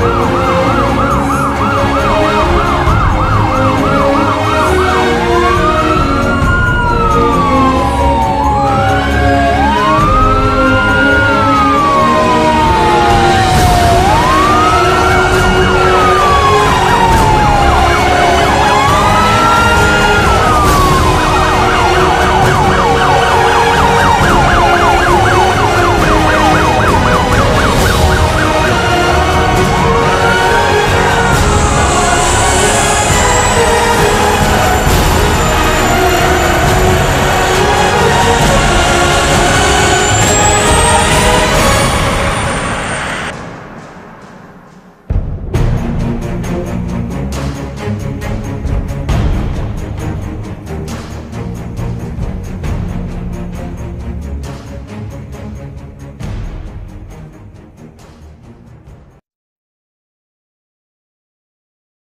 Oh,